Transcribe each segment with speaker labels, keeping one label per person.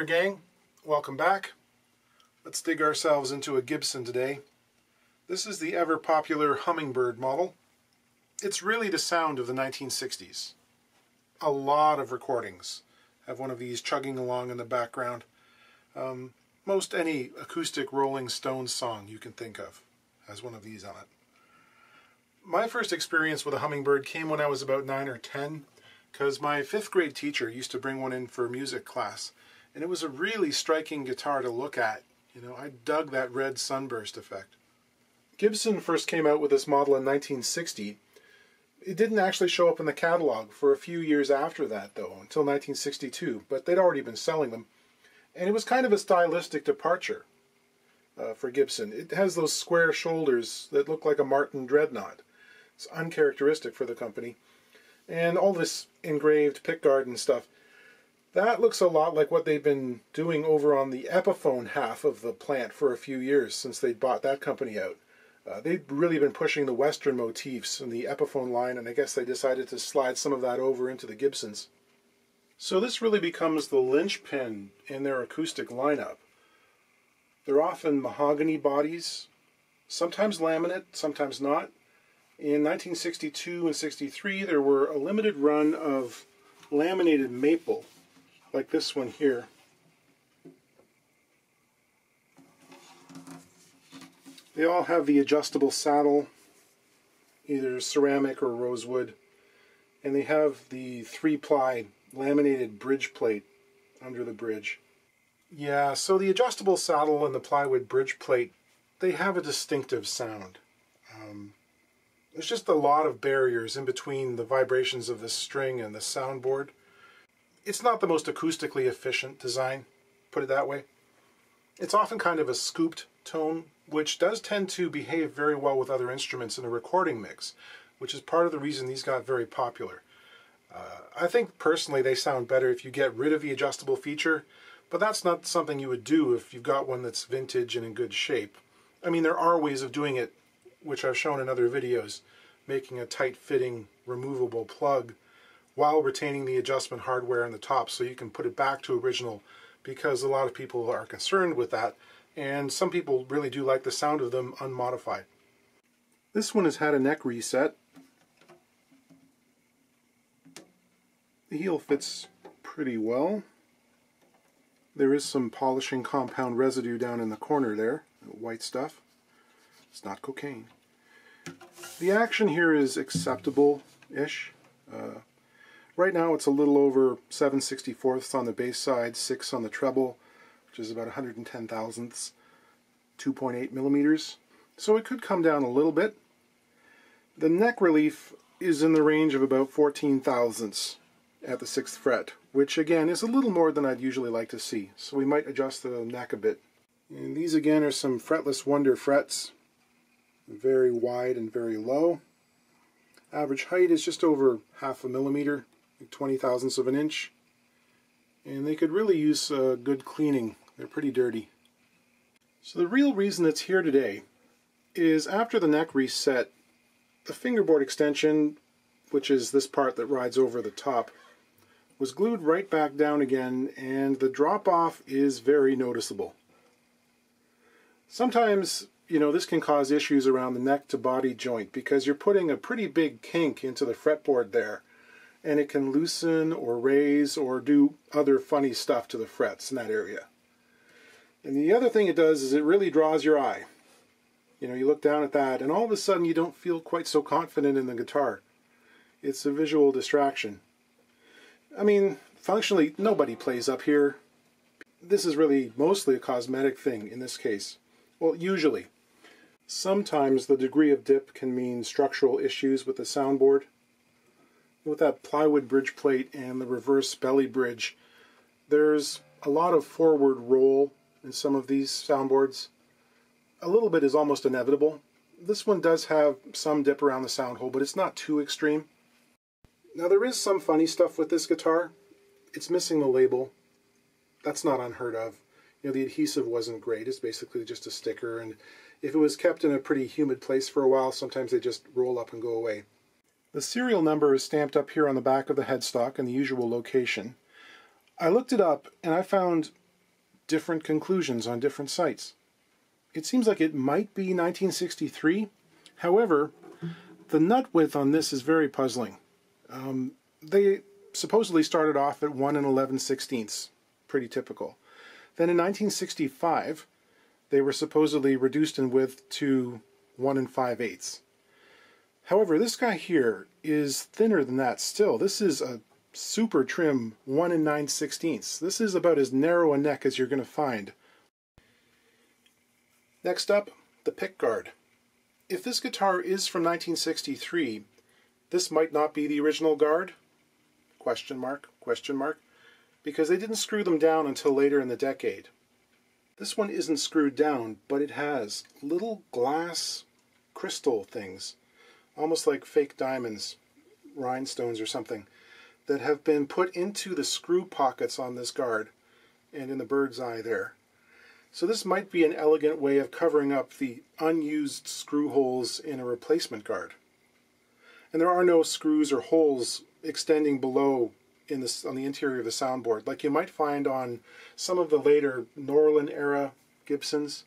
Speaker 1: there gang, welcome back. Let's dig ourselves into a Gibson today. This is the ever popular Hummingbird model. It's really the sound of the 1960s. A lot of recordings have one of these chugging along in the background. Um, most any acoustic Rolling Stones song you can think of has one of these on it. My first experience with a Hummingbird came when I was about 9 or 10 because my fifth grade teacher used to bring one in for music class and it was a really striking guitar to look at. You know, I dug that red sunburst effect. Gibson first came out with this model in 1960. It didn't actually show up in the catalog for a few years after that, though, until 1962, but they'd already been selling them. And it was kind of a stylistic departure uh, for Gibson. It has those square shoulders that look like a Martin Dreadnought. It's uncharacteristic for the company. And all this engraved pickguard and stuff. That looks a lot like what they've been doing over on the Epiphone half of the plant for a few years since they bought that company out. Uh, they've really been pushing the Western motifs in the Epiphone line, and I guess they decided to slide some of that over into the Gibsons. So this really becomes the linchpin in their acoustic lineup. They're often mahogany bodies, sometimes laminate, sometimes not. In 1962 and 63, there were a limited run of laminated maple like this one here. They all have the adjustable saddle, either ceramic or rosewood, and they have the three-ply laminated bridge plate under the bridge. Yeah, so the adjustable saddle and the plywood bridge plate, they have a distinctive sound. Um, there's just a lot of barriers in between the vibrations of the string and the soundboard it's not the most acoustically efficient design, put it that way. It's often kind of a scooped tone, which does tend to behave very well with other instruments in a recording mix, which is part of the reason these got very popular. Uh, I think personally they sound better if you get rid of the adjustable feature, but that's not something you would do if you've got one that's vintage and in good shape. I mean, there are ways of doing it, which I've shown in other videos, making a tight-fitting removable plug while retaining the adjustment hardware on the top so you can put it back to original because a lot of people are concerned with that and some people really do like the sound of them unmodified. This one has had a neck reset. The heel fits pretty well. There is some polishing compound residue down in the corner there, white stuff. It's not cocaine. The action here is acceptable-ish. Uh, Right now it's a little over 7 64ths on the bass side, 6 on the treble, which is about 110 thousandths, 2.8 millimeters. So it could come down a little bit. The neck relief is in the range of about 14 thousandths at the 6th fret, which again is a little more than I'd usually like to see. So we might adjust the neck a bit. And these again are some fretless wonder frets, very wide and very low. Average height is just over half a millimeter, 20 thousandths of an inch. And they could really use uh, good cleaning. They're pretty dirty. So the real reason it's here today is after the neck reset, the fingerboard extension, which is this part that rides over the top, was glued right back down again and the drop off is very noticeable. Sometimes, you know, this can cause issues around the neck to body joint because you're putting a pretty big kink into the fretboard there and it can loosen or raise or do other funny stuff to the frets in that area. And the other thing it does is it really draws your eye. You know, you look down at that and all of a sudden you don't feel quite so confident in the guitar. It's a visual distraction. I mean, functionally, nobody plays up here. This is really mostly a cosmetic thing in this case. Well, usually. Sometimes the degree of dip can mean structural issues with the soundboard with that plywood bridge plate and the reverse belly bridge, there's a lot of forward roll in some of these soundboards. A little bit is almost inevitable. This one does have some dip around the sound hole, but it's not too extreme. Now there is some funny stuff with this guitar. It's missing the label. That's not unheard of. You know, the adhesive wasn't great. It's basically just a sticker, and if it was kept in a pretty humid place for a while, sometimes they just roll up and go away. The serial number is stamped up here on the back of the headstock in the usual location. I looked it up and I found different conclusions on different sites. It seems like it might be 1963. However, the nut width on this is very puzzling. Um, they supposedly started off at 1 and 11 sixteenths, pretty typical. Then in 1965, they were supposedly reduced in width to 1 and 5 eighths. However, this guy here is thinner than that still. This is a super trim 1 and 9 sixteenths. This is about as narrow a neck as you're going to find. Next up, the pick guard. If this guitar is from 1963, this might not be the original guard? Question mark, question mark. Because they didn't screw them down until later in the decade. This one isn't screwed down, but it has little glass crystal things, almost like fake diamonds, rhinestones or something, that have been put into the screw pockets on this guard and in the bird's eye there. So this might be an elegant way of covering up the unused screw holes in a replacement guard. And there are no screws or holes extending below in the, on the interior of the soundboard, like you might find on some of the later Norlin era Gibsons.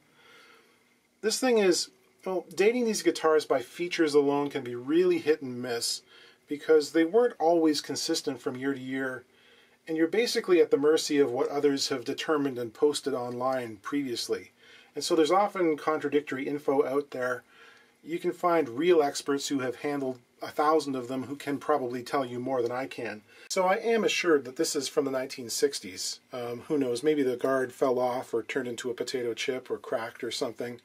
Speaker 1: This thing is, well, dating these guitars by features alone can be really hit and miss because they weren't always consistent from year to year, and you're basically at the mercy of what others have determined and posted online previously. And so there's often contradictory info out there. You can find real experts who have handled a thousand of them who can probably tell you more than I can. So I am assured that this is from the 1960s. Um, who knows, maybe the guard fell off or turned into a potato chip or cracked or something.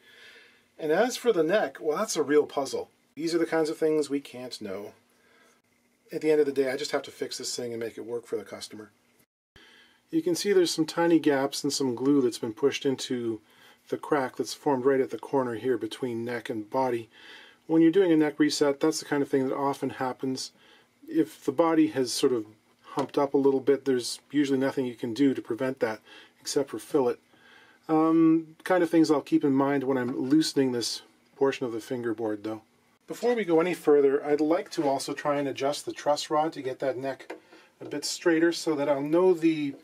Speaker 1: And as for the neck, well, that's a real puzzle. These are the kinds of things we can't know. At the end of the day, I just have to fix this thing and make it work for the customer. You can see there's some tiny gaps and some glue that's been pushed into the crack that's formed right at the corner here between neck and body. When you're doing a neck reset, that's the kind of thing that often happens. If the body has sort of humped up a little bit, there's usually nothing you can do to prevent that except for fill it. Um, kind of things I'll keep in mind when I'm loosening this portion of the fingerboard though. Before we go any further, I'd like to also try and adjust the truss rod to get that neck a bit straighter so that I'll know the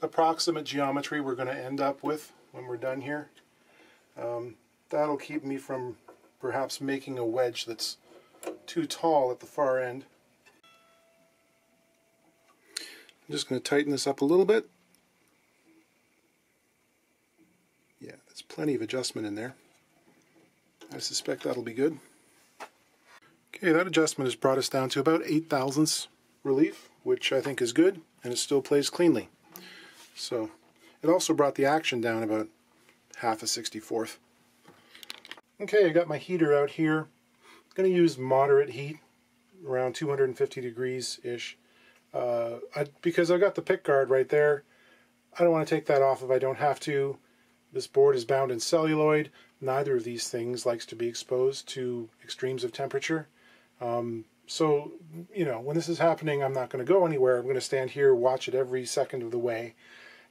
Speaker 1: approximate geometry we're going to end up with when we're done here. Um, that'll keep me from perhaps making a wedge that's too tall at the far end. I'm just going to tighten this up a little bit. Yeah, there's plenty of adjustment in there. I suspect that'll be good. Okay, that adjustment has brought us down to about 8 thousandths relief, which I think is good, and it still plays cleanly. So, it also brought the action down about half a 64th. Okay, I got my heater out here. I'm going to use moderate heat, around 250 degrees-ish. Uh, because I've got the pick guard right there, I don't want to take that off if I don't have to. This board is bound in celluloid. Neither of these things likes to be exposed to extremes of temperature. Um, so, you know, when this is happening, I'm not going to go anywhere. I'm going to stand here, watch it every second of the way.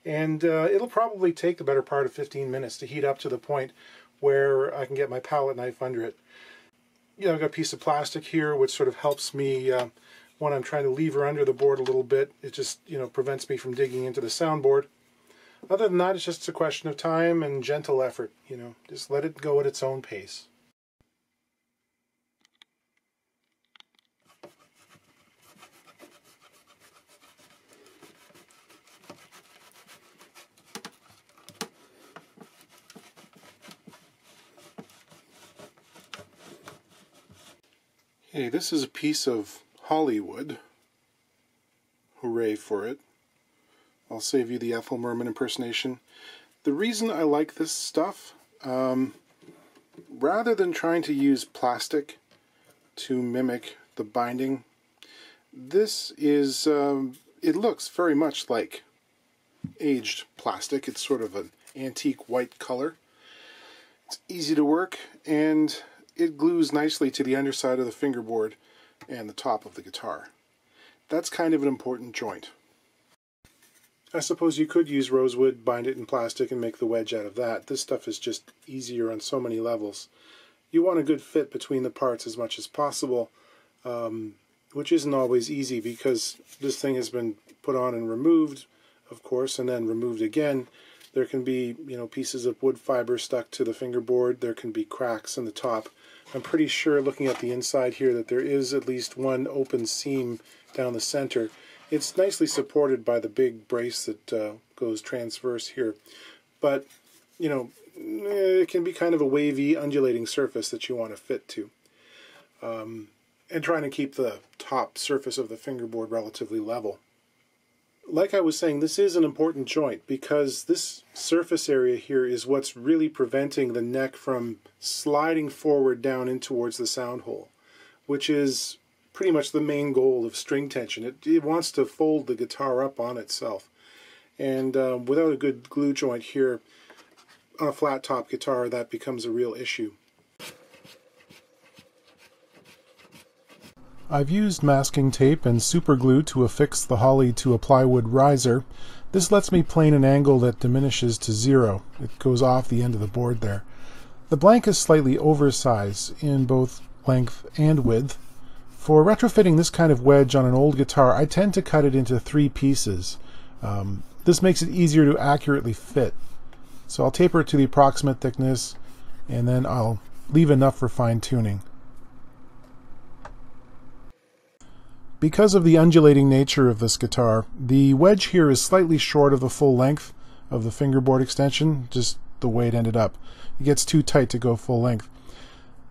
Speaker 1: And uh, it'll probably take the better part of 15 minutes to heat up to the point where I can get my palette knife under it. You know, I've got a piece of plastic here which sort of helps me uh, when I'm trying to lever under the board a little bit. It just, you know, prevents me from digging into the soundboard. Other than that, it's just a question of time and gentle effort, you know, just let it go at its own pace. Hey, this is a piece of Hollywood. Hooray for it. I'll save you the Ethel Merman impersonation. The reason I like this stuff, um, rather than trying to use plastic to mimic the binding, this is, um, it looks very much like aged plastic. It's sort of an antique white color. It's easy to work, and it glues nicely to the underside of the fingerboard and the top of the guitar. That's kind of an important joint. I suppose you could use rosewood, bind it in plastic, and make the wedge out of that. This stuff is just easier on so many levels. You want a good fit between the parts as much as possible, um, which isn't always easy because this thing has been put on and removed, of course, and then removed again. There can be, you know, pieces of wood fiber stuck to the fingerboard. There can be cracks in the top. I'm pretty sure looking at the inside here that there is at least one open seam down the center. It's nicely supported by the big brace that uh, goes transverse here. But, you know, it can be kind of a wavy, undulating surface that you want to fit to. Um, and trying to keep the top surface of the fingerboard relatively level like I was saying, this is an important joint because this surface area here is what's really preventing the neck from sliding forward down in towards the sound hole, which is pretty much the main goal of string tension. It, it wants to fold the guitar up on itself. And um, without a good glue joint here, on a flat top guitar, that becomes a real issue. I've used masking tape and super glue to affix the holly to a plywood riser. This lets me plane an angle that diminishes to zero. It goes off the end of the board there. The blank is slightly oversized in both length and width. For retrofitting this kind of wedge on an old guitar, I tend to cut it into three pieces. Um, this makes it easier to accurately fit. So I'll taper it to the approximate thickness and then I'll leave enough for fine tuning. Because of the undulating nature of this guitar, the wedge here is slightly short of the full length of the fingerboard extension, just the way it ended up. It gets too tight to go full length.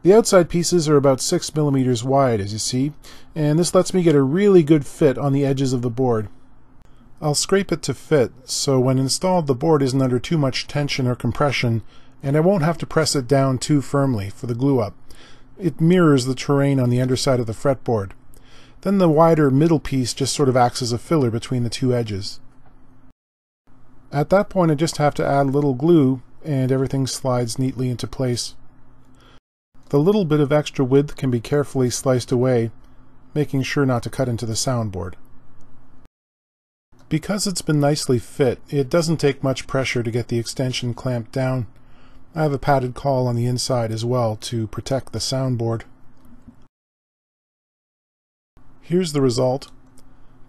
Speaker 1: The outside pieces are about 6 millimeters wide, as you see, and this lets me get a really good fit on the edges of the board. I'll scrape it to fit, so when installed the board isn't under too much tension or compression, and I won't have to press it down too firmly for the glue up. It mirrors the terrain on the underside of the fretboard. Then the wider middle piece just sort of acts as a filler between the two edges. At that point I just have to add a little glue and everything slides neatly into place. The little bit of extra width can be carefully sliced away, making sure not to cut into the soundboard. Because it's been nicely fit, it doesn't take much pressure to get the extension clamped down. I have a padded caul on the inside as well to protect the soundboard. Here's the result.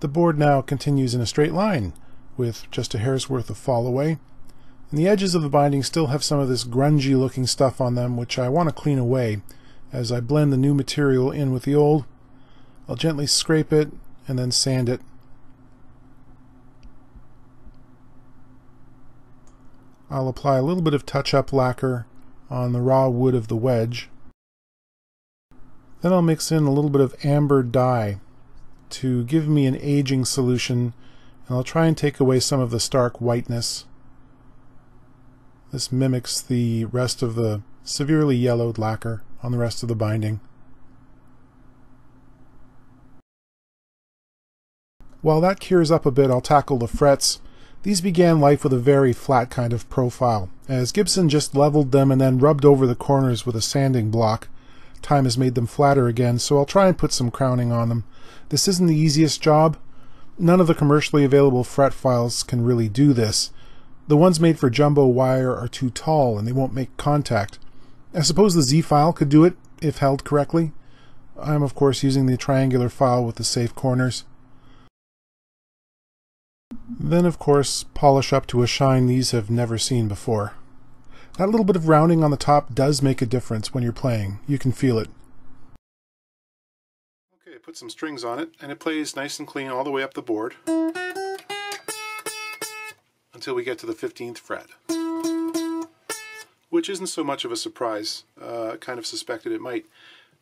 Speaker 1: The board now continues in a straight line with just a hair's worth of fall away. And the edges of the binding still have some of this grungy looking stuff on them which I want to clean away. As I blend the new material in with the old, I'll gently scrape it and then sand it. I'll apply a little bit of touch-up lacquer on the raw wood of the wedge. Then I'll mix in a little bit of amber dye to give me an aging solution and I'll try and take away some of the stark whiteness. This mimics the rest of the severely yellowed lacquer on the rest of the binding. While that cures up a bit, I'll tackle the frets. These began life with a very flat kind of profile, as Gibson just leveled them and then rubbed over the corners with a sanding block. Time has made them flatter again, so I'll try and put some crowning on them. This isn't the easiest job. None of the commercially available fret files can really do this. The ones made for jumbo wire are too tall and they won't make contact. I suppose the Z file could do it if held correctly. I'm of course using the triangular file with the safe corners. Then of course polish up to a shine these have never seen before. That little bit of rounding on the top does make a difference when you're playing. You can feel it. Okay, put some strings on it, and it plays nice and clean all the way up the board until we get to the 15th fret. Which isn't so much of a surprise. Uh, kind of suspected it might.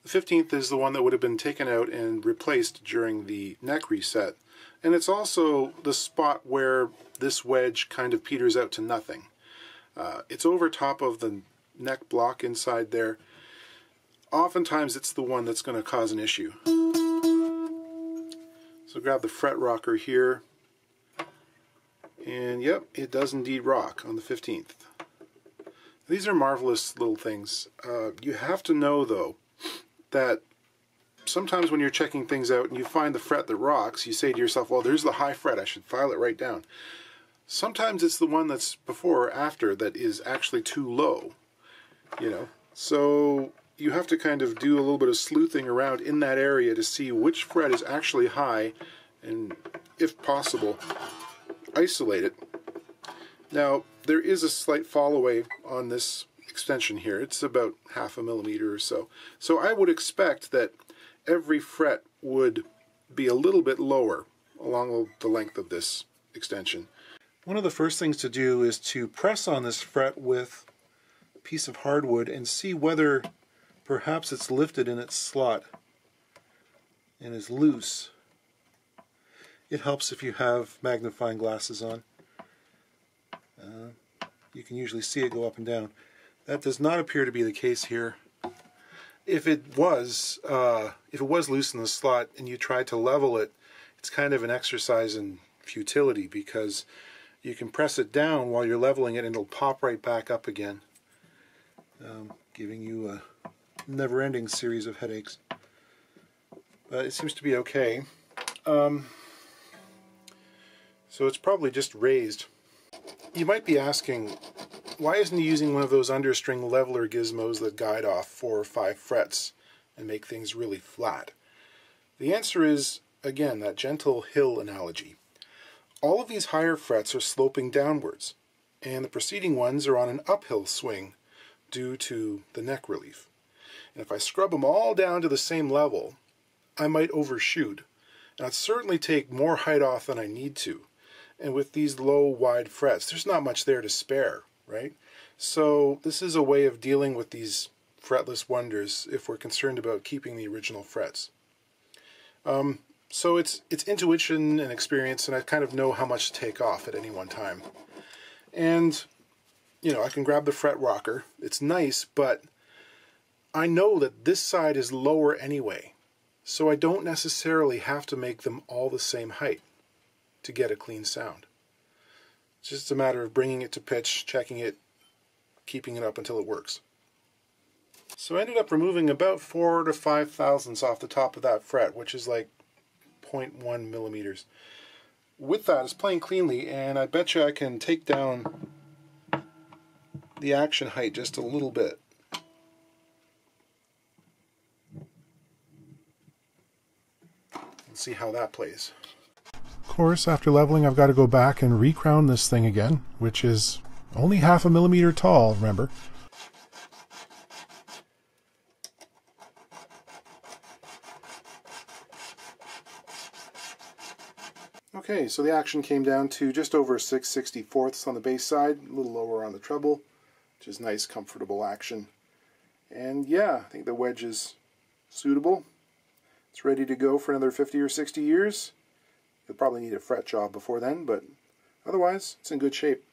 Speaker 1: The 15th is the one that would have been taken out and replaced during the neck reset. And it's also the spot where this wedge kind of peters out to nothing. Uh, it's over top of the neck block inside there. Oftentimes it's the one that's going to cause an issue. So grab the fret rocker here, and yep, it does indeed rock on the 15th. These are marvelous little things. Uh, you have to know, though, that sometimes when you're checking things out and you find the fret that rocks, you say to yourself, well, there's the high fret, I should file it right down. Sometimes it's the one that's before or after that is actually too low, you know. So you have to kind of do a little bit of sleuthing around in that area to see which fret is actually high and, if possible, isolate it. Now, there is a slight fall away on this extension here. It's about half a millimeter or so. So I would expect that every fret would be a little bit lower along the length of this extension. One of the first things to do is to press on this fret with a piece of hardwood and see whether perhaps it's lifted in its slot and is loose. It helps if you have magnifying glasses on. Uh, you can usually see it go up and down. That does not appear to be the case here. If it was, uh, if it was loose in the slot and you tried to level it, it's kind of an exercise in futility because you can press it down while you're leveling it and it'll pop right back up again, um, giving you a never-ending series of headaches. But it seems to be okay. Um, so it's probably just raised. You might be asking, why isn't he using one of those understring leveler gizmos that guide off four or five frets and make things really flat? The answer is, again, that gentle hill analogy. All of these higher frets are sloping downwards, and the preceding ones are on an uphill swing due to the neck relief. And if I scrub them all down to the same level, I might overshoot, and I'd certainly take more height off than I need to. And with these low, wide frets, there's not much there to spare, right? So this is a way of dealing with these fretless wonders if we're concerned about keeping the original frets. Um, so it's it's intuition and experience, and I kind of know how much to take off at any one time. And you know, I can grab the fret rocker. It's nice, but I know that this side is lower anyway, so I don't necessarily have to make them all the same height to get a clean sound. It's just a matter of bringing it to pitch, checking it, keeping it up until it works. So I ended up removing about four to five thousandths off the top of that fret, which is like 0.1 millimeters. With that, it's playing cleanly, and I bet you I can take down the action height just a little bit. Let's see how that plays course, after leveling, I've got to go back and recrown this thing again, which is only half a millimeter tall, remember. Okay, so the action came down to just over 6 64ths on the bass side, a little lower on the treble, which is nice, comfortable action. And yeah, I think the wedge is suitable. It's ready to go for another 50 or 60 years. You'll probably need a fret job before then, but otherwise, it's in good shape.